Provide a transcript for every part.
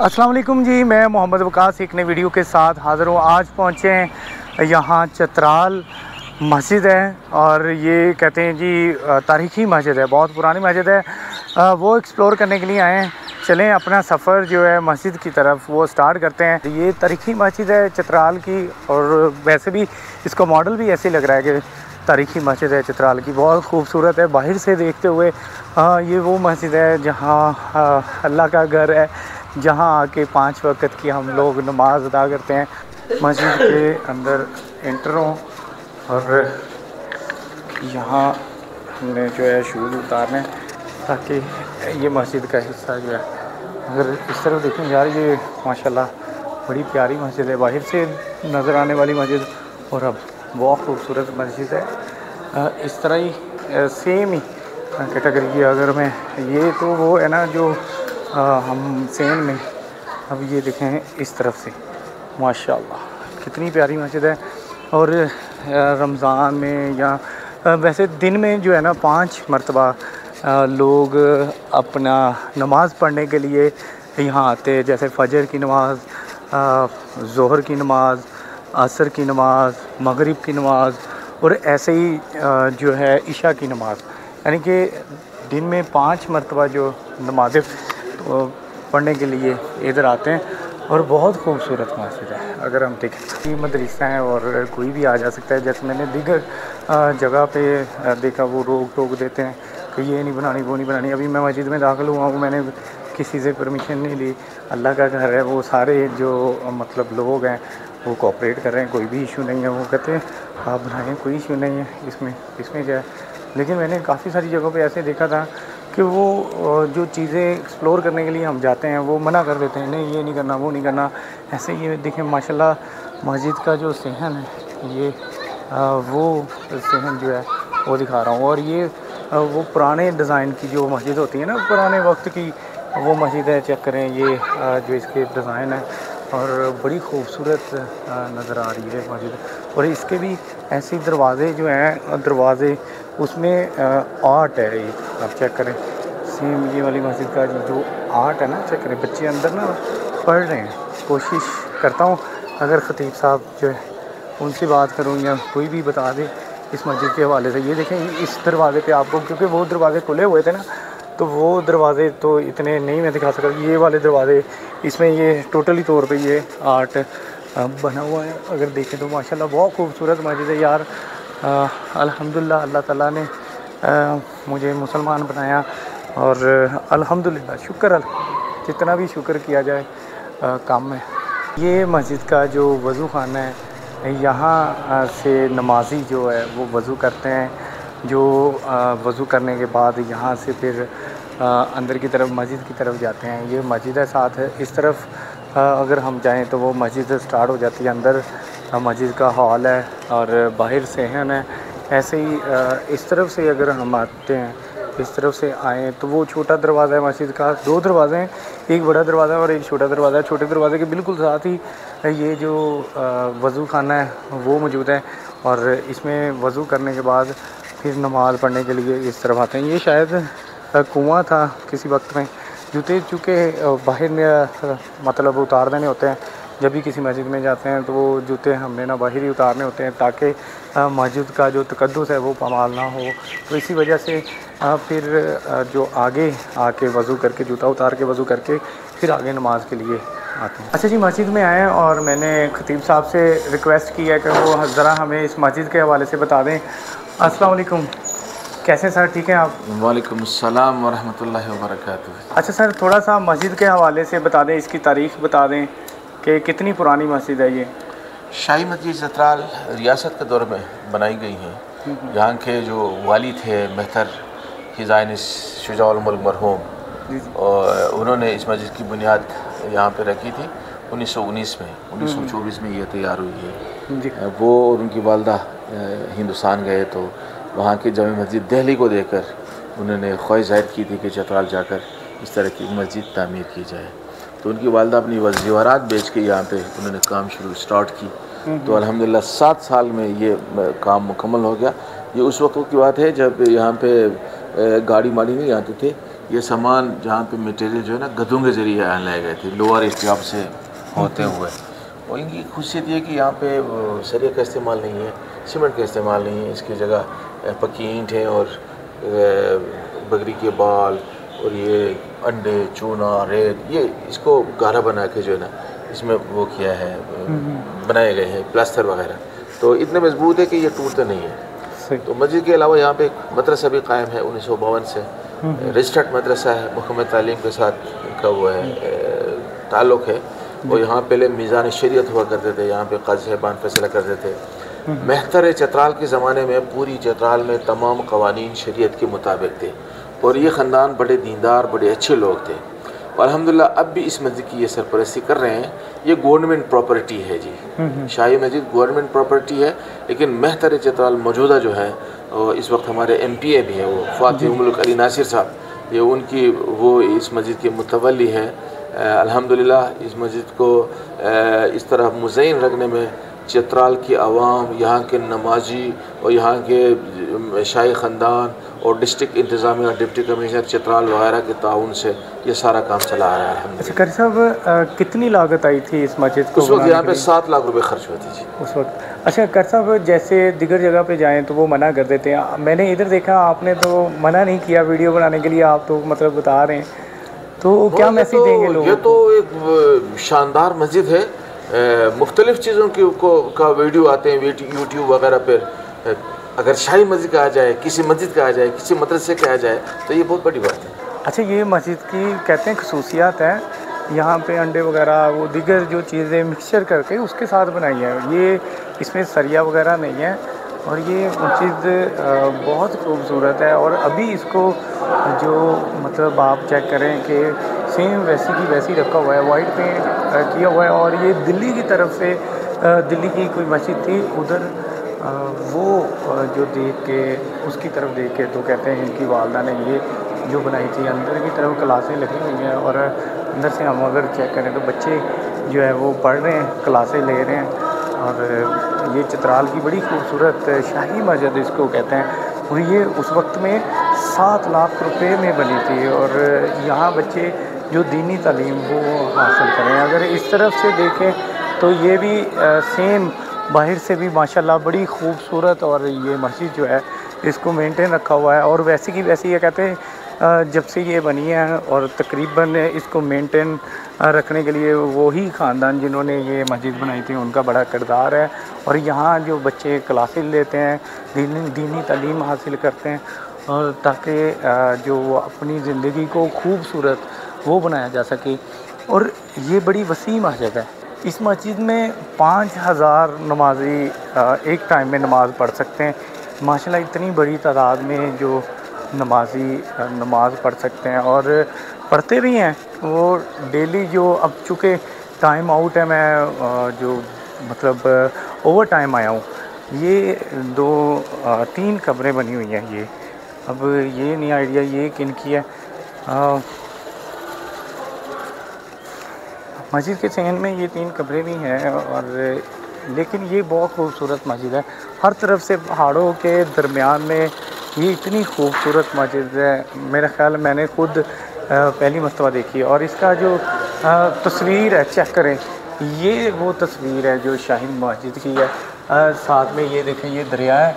वालेकुम जी मैं मोहम्मद वकास एक नई वीडियो के साथ हाज़िर हूँ। आज पहुँचे हैं यहाँ चतराल मस्जिद है और ये कहते हैं जी तारीख़ी मस्जिद है बहुत पुरानी मस्जिद है। वो एक्सप्लोर करने के लिए आए हैं। चलें अपना सफ़र जो है मस्जिद की तरफ़ वो स्टार्ट करते हैं। ये तारीख़ी मस्जिद है चतराल की और वैसे भी इसका मॉडल भी ऐसे लग रहा है कि तारीख़ी मस्जिद है चित्राल की। बहुत खूबसूरत है बाहर से देखते हुए आ, ये वो मस्जिद है जहाँ अल्लाह का घर है। जहाँ आके पाँच वक्त की हम लोग नमाज़ अदा करते हैं, मस्जिद के अंदर इंटर हों और यहाँ हमने जो है शूज़ उतारने ताकि ये मस्जिद का हिस्सा जो है, अगर इस तरह देखें, यार ये माशाल्लाह बड़ी प्यारी मस्जिद है। बाहर से नज़र आने वाली मस्जिद और अब बहुत खूबसूरत मस्जिद है। इस तरह ही सेम ही कैटेगरी की अगर मैं ये तो वो है ना जो आ, हम सेन में अब ये देखें इस तरफ़ से। माशाल्लाह कितनी प्यारी मस्जिद है। और रमज़ान में या वैसे दिन में जो है ना पाँच मरतबा लोग अपना नमाज़ पढ़ने के लिए यहाँ आते हैं। जैसे फ़जर की नमाज़ ज़ोहर की नमाज़ असर की नमाज़ मगरिब की नमाज़ और ऐसे ही जो है इशा की नमाज़। यानी कि दिन में पाँच मरतबा जो नमाज़ें पढ़ने के लिए इधर आते हैं और बहुत खूबसूरत मस्जिद है, अगर हम देखें मदरसा है और कोई भी आ जा सकता है, जैसे मैंने दिगर जगह पे देखा वो रोक टोक देते हैं कि ये नहीं बनानी, वो नहीं बनानी। अभी मैं मस्जिद में दाखिल हुआ हूँ, मैंने किसी से परमिशन नहीं ली। अल्लाह का घर है, वो सारे जो मतलब लोग हैं, वो कॉपरेट कर रहे हैं, कोई भी इशू नहीं है। वो कहते हैं, आप बनाएँ, कोई इशू नहीं है इसमें इसमें क्या है? लेकिन मैंने काफ़ी सारी जगहों पे ऐसे देखा था कि वो जो चीज़ें एक्सप्लोर करने के लिए हम जाते हैं, वो मना कर देते हैं, नहीं, ये नहीं करना, वो नहीं करना। ऐसे ये देखें, माशाल्लाह, मस्जिद का जो सहन है, ये वो सहन जो है, वो दिखा रहा हूँ। और ये वो पुराने डिज़ाइन की जो मस्जिद होती है ना, पुराने वक्त की, वो मस्जिद है चेक करें, ये जो इसके डिज़ाइन है। और बड़ी खूबसूरत नज़र आ रही है मस्जिद। और इसके भी ऐसे दरवाज़े जो हैं, दरवाज़े, उसमें आर्ट है ये, आप चेक करें। सेम ये वाली मस्जिद का जो आर्ट है ना चेक करें बच्चे अंदर ना पढ़ रहे हैं। कोशिश करता हूँ अगर ख़तीब साहब जो है उनसे बात करूँ या कोई भी बता दे इस मस्जिद के हवाले से। ये देखें इस दरवाज़े पे आपको क्योंकि वो दरवाज़े खुले हुए थे ना तो वो दरवाज़े तो इतने नहीं मैं दिखा सका। ये वाले दरवाज़े इसमें ये टोटली तौर पे ये आर्ट बना हुआ है। अगर देखें तो माशाल्लाह बहुत खूबसूरत मस्जिद है यार। अल्हम्दुलिल्लाह अल्लाह ताला ने आ, मुझे मुसलमान बनाया। और अल्हम्दुलिल्लाह शुक्र जितना भी शुक्र किया जाए आ, काम में। ये मस्जिद का जो वज़ू खाना है यहाँ से नमाजी जो है वो वज़ू करते हैं। जो वज़ू करने के बाद यहाँ से फिर अंदर की तरफ़ मस्जिद की तरफ़ जाते हैं। ये मस्जिद है साथ है इस तरफ़ अगर हम जाएँ तो वो मस्जिद स्टार्ट हो जाती है अंदर। मस्जिद का हॉल है और बाहर सहन है। ऐसे ही इस तरफ़ से अगर हम आते हैं इस तरफ़ से आएँ तो वो छोटा दरवाज़ा है मस्जिद का। दो दरवाज़े हैं। एक बड़ा दरवाज़ा और एक छोटा दरवाज़ा है। छोटे दरवाज़े के बिल्कुल साथ ही ये जो वज़ू खाना है, वो मौजूद है। और इसमें वज़ू करने के बाद फिर नमाज़ पढ़ने के लिए इस तरफ़ आते हैं। ये शायद कुआँ था किसी वक्त में। जूते चूँकि बाहर मतलब उतार देने होते हैं। जब भी किसी मस्जिद में जाते हैं तो वो जूते हमने ना बाहर ही उतारने होते हैं ताकि मस्जिद का जो तकदस है वो पमाल ना हो। तो इसी वजह से फिर जो आगे आके वज़ू करके जूता उतार के वज़ू करके फिर आगे नमाज़ के लिए आते हैं। अच्छा जी मस्जिद में आए और मैंने ख़तीब साहब से रिक्वेस्ट की है कि वो ज़रा हमें इस मस्जिद के हवाले से बता दें। अस्सलाम कैसे सर? ठीक है आप? वालेकुम सलाम वरहमतुल्लाहि वबरकातुहू अच्छा सर थोड़ा सा मस्जिद के हवाले से बता दें इसकी तारीख़ बता दें। कि कितनी पुरानी मस्जिद है ये? शाही मस्जिद जतराल रियासत के दौर में बनाई गई है। यहाँ के जो वाली थे मेहतर हिजाइन शुजाउलमुल्क मरहूम और उन्होंने इस मस्जिद की बुनियाद यहाँ पे रखी थी। 1919 में 1924 में ये तैयार हुई है। वो और उनकी वालदा हिंदुस्तान गए तो वहाँ की जमी मस्जिद दिल्ली को देखकर उन्होंने ख्वाहिश ज़ाहिर की थी कि चतराल जाकर इस तरह की मस्जिद तामीर की जाए। तो उनकी वालदा अपनी जेवरात बेच के यहाँ पे उन्होंने काम शुरू स्टार्ट की। तो अल्हम्दुलिल्लाह सात साल में ये काम मुकम्मल हो गया। ये उस वक्त की बात है जब यहाँ पे गाड़ी माड़ी नहीं आते थे। ये सामान जहाँ पे मटेरियल जो है ना गधों के ज़रिए यहाँ लाए गए थे लोअर स्टॉप से होते हुए। और इनकी खुशियत ये कि यहाँ पे सरिया का इस्तेमाल नहीं है सीमेंट का इस्तेमाल नहीं है इसकी जगह पक्की ईंट है और बकरी के बाल और ये अंडे चूना रेत ये इसको गारा बना के जो है ना इसमें वो किया है बनाए गए हैं प्लास्टर वगैरह। तो इतने मज़बूत है कि ये टूटते नहीं है। तो मस्जिद के अलावा यहाँ पे एक मदरसा भी कायम है उन्नीस सौ बावन से। रजिस्टर्ड मदरसा है मुकम्मल तालीम के साथ का वो है ताल्लुक़ है। और यहाँ पहले मीज़ान शरीयत हुआ करते थे यहाँ पे कज है बान फैसला करते थे। महतर चतराल के ज़माने में पूरी चतराल में तमाम कवानीन शरीयत के मुताबिक थे। और ये ख़ानदान बड़े दीनदार बड़े अच्छे लोग थे। और अलहमदिल्ला अब भी इस मस्जिद की ये सरपरस्ती कर रहे हैं। ये गवर्नमेंट प्रॉपर्टी है जी। शाही मस्जिद गवर्नमेंट प्रॉपर्टी है लेकिन महतर चतराल मौजूदा जो है इस वक्त हमारे एम पी ए भी हैं वो फ़ातिह मुल्क अली नासिर साहब। ये उनकी वो इस मस्जिद के मुतवली है। अल्हम्दुलिल्लाह इस मस्जिद को इस तरह मुजैन रखने में चित्राल की आवाम यहाँ के नमाजी और यहाँ के शाही ख़ानदान और डिस्ट्रिक्ट इंतज़ामिया डिप्टी कमिश्नर चित्राल वगैरह के ताउन से ये सारा काम चला आ रहा है अच्छा कर साहब कितनी लागत आई थी इस मस्जिद को उस वक्त यहाँ पे सात लाख रुपए खर्च हुए थे जी। उस वक्त। अच्छा कर साहब जैसे दिगर जगह पे जाएँ तो वो मना कर देते हैं। मैंने इधर देखा आपने तो मना नहीं किया वीडियो बनाने के लिए आप तो मतलब बता रहे हैं। तो क्या मैसेज तो, देंगे लोग ये तो एक शानदार मस्जिद है। मुख्तलिफ़ चीज़ों की को का वीडियो आते हैं यूट्यूब वगैरह पर। अगर शाही मस्जिद का आ जाए, किसी मस्जिद का आ जाए, किसी मदरसे का आ जाए तो ये बहुत बड़ी बात है। अच्छा ये मस्जिद की कहते हैं खसूसियात हैं। यहाँ पे अंडे वगैरह, वो दिगर जो चीज़ें मिक्सचर करके उसके साथ बनाई है। ये इसमें सरिया वगैरह नहीं है और ये मस्जिद बहुत खूबसूरत है और अभी इसको जो मतलब आप चेक करें कि सेम वैसी की वैसी रखा हुआ है, वाइट पेंट किया हुआ है और ये दिल्ली की तरफ़ से दिल्ली की कोई मस्जिद थी, उधर वो जो देख के, उसकी तरफ़ देख के तो कहते हैं इनकी वालदा ने ये जो बनाई थी, अंदर की तरफ़ क्लासें लगी हुई हैं और अंदर से हम अगर चेक करें तो बच्चे जो है वो पढ़ रहे हैं, क्लासें ले रहे हैं और ये चित्राल की बड़ी खूबसूरत शाही मस्जिद इसको कहते हैं और ये उस वक्त में सात लाख रुपए में बनी थी और यहाँ बच्चे जो दीनी तालीम वो हासिल करें। अगर इस तरफ़ से देखें तो ये भी सेम बाहर से भी माशाल्लाह बड़ी खूबसूरत और ये मस्जिद जो है, इसको मेंटेन रखा हुआ है और वैसी की वैसी ये कहते हैं जब से ये बनी है और तकरीबन इसको मेंटेन रखने के लिए वही ख़ानदान जिन्होंने ये मस्जिद बनाई थी, उनका बड़ा किरदार है। और यहाँ जो बच्चे क्लासेस लेते हैं, दीनी दीनी तलीम हासिल करते हैं और ताकि जो अपनी ज़िंदगी को खूबसूरत वो बनाया जा सके। और ये बड़ी वसी मस्जिद है। इस मस्जिद में पाँच हज़ार नमाजी एक टाइम में नमाज़ पढ़ सकते हैं। माशाल्लाह, इतनी बड़ी तादाद में जो नमाजी नमाज़ पढ़ सकते हैं और पढ़ते भी हैं। वो डेली जो अब चूँकि टाइम आउट है, मैं जो मतलब ओवर टाइम आया हूँ। ये दो तीन कमरें बनी हुई हैं ये। अब ये नहीं आइडिया ये किन की है? मस्जिद के चैन में ये तीन कमरे भी हैं और लेकिन ये बहुत खूबसूरत मस्जिद है। हर तरफ़ से पहाड़ों के दरमियान में ये इतनी खूबसूरत मस्जिद है। मेरा ख्याल मैंने खुद पहली मरतबा देखी और इसका जो तस्वीर है, चेक करें, ये वो तस्वीर है जो शाहीन मस्जिद की है। साथ में ये देखें, ये दरिया है।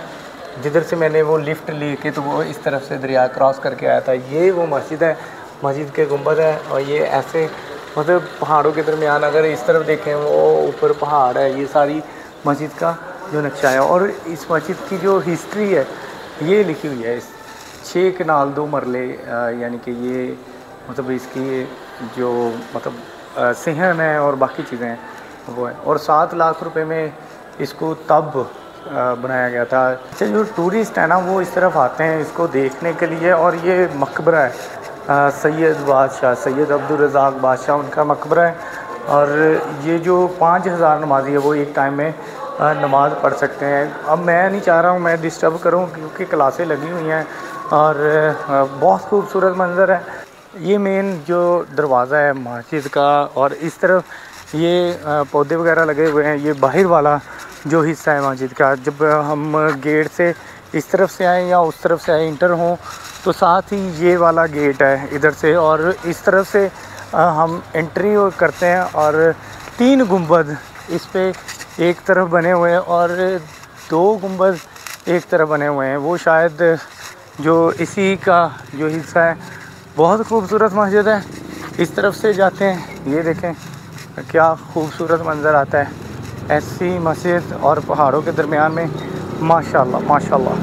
जिधर से मैंने वो लिफ्ट ली के तो वो इस तरफ़ से दरिया क्रॉस करके आया था। ये वो मस्जिद है, मस्जिद के गुंबद है और ये ऐसे मतलब पहाड़ों के दरमियान अगर इस तरफ़ देखें, वो ऊपर पहाड़ है, ये सारी मस्जिद का जो नक्शा है और इस मस्जिद की जो हिस्ट्री है, ये लिखी हुई है। इस छः कनाल दो मरले यानी कि ये मतलब इसकी जो मतलब सेहन है और बाकी चीज़ें हैं, वो है। और सात लाख रुपए में इसको तब बनाया गया था। अच्छा जो टूरिस्ट है ना, वो इस तरफ़ आते हैं इसको देखने के लिए और ये मकबरा है। सैयद बादशाह, सैयद अब्दुलरज़ाक बादशाह, उनका मकबरा है। और ये जो पाँच हज़ार नमाजी है, वो एक टाइम में नमाज़ पढ़ सकते हैं। अब मैं नहीं चाह रहा हूँ, मैं डिस्टर्ब करूँ, क्योंकि क्लासें लगी हुई हैं और बहुत खूबसूरत मंज़र है। ये मेन जो दरवाज़ा है मस्जिद का, और इस तरफ़ ये पौधे वगैरह लगे हुए हैं। ये बाहर वाला जो हिस्सा है मस्जिद का, जब हम गेट से इस तरफ़ से आएँ या उस तरफ़ से आए, इंटर हों तो साथ ही ये वाला गेट है इधर से और इस तरफ़ से हम एंट्री करते हैं और तीन गुंबद इस पे एक तरफ़ बने हुए हैं और दो गुंबद एक तरफ़ बने हुए हैं। वो शायद जो इसी का जो हिस्सा है, बहुत खूबसूरत मस्जिद है। इस तरफ़ से जाते हैं, ये देखें, क्या खूबसूरत मंज़र आता है। ऐसी मस्जिद और पहाड़ों के दरमियान में, माशाल्लाह माशाल्लाह।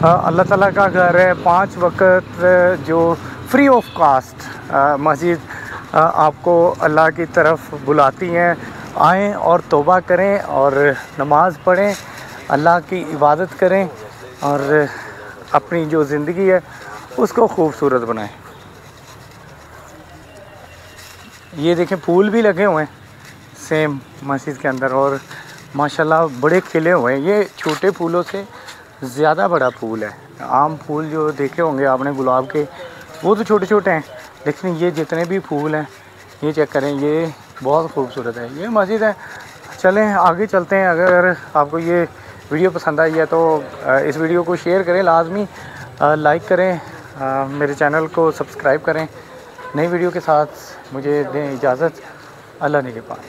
अल्लाह ताला का घर है पाँच वक्त, जो फ्री ऑफ़ कास्ट मस्जिद आपको अल्लाह की तरफ़ बुलाती हैं। आएँ और तोबा करें और नमाज़ पढ़ें, अल्लाह की इबादत करें और अपनी जो ज़िंदगी है उसको खूबसूरत बनाएँ। ये देखें, फूल भी लगे हुए हैं सेम मस्जिद के अंदर और माशाल्लाह बड़े खिले हुए हैं। ये छोटे फूलों से ज़्यादा बड़ा फूल है। आम फूल जो देखे होंगे आपने, गुलाब के, वो तो छोटे छोटे हैं, लेकिन ये जितने भी फूल हैं, ये चेक करें, ये बहुत खूबसूरत है, ये मस्जिद है। चलें, आगे चलते हैं, अगर आपको ये वीडियो पसंद आई है तो इस वीडियो को शेयर करें लाजमी लाइक करें मेरे चैनल को सब्सक्राइब करें, नई वीडियो के साथ मुझे दें इजाज़त, अल्लाह ने के पास